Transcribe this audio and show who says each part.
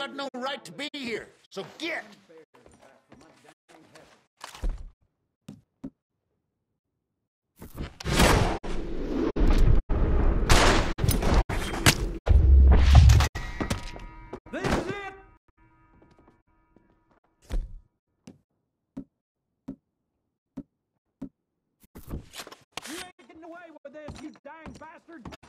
Speaker 1: got no right to be here. So get!
Speaker 2: This is it! You ain't getting away with this, you dang bastard!